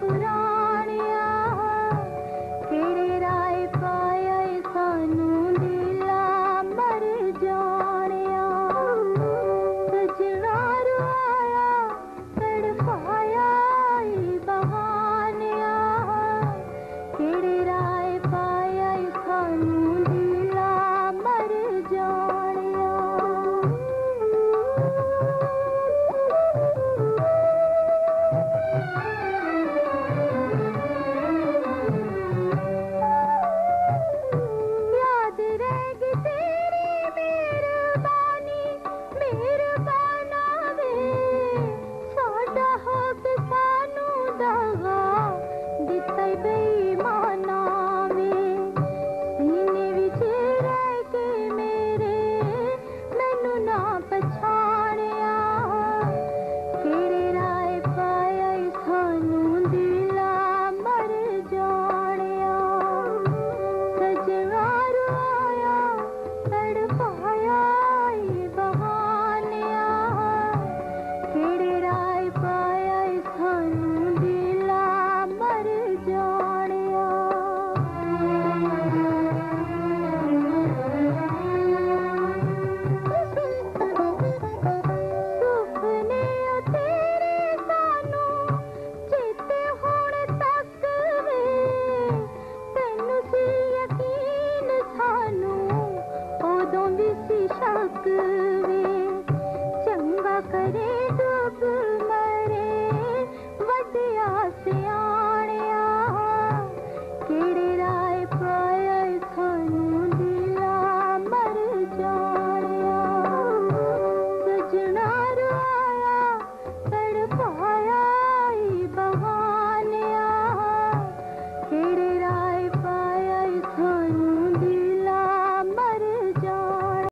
पूरा बेईमान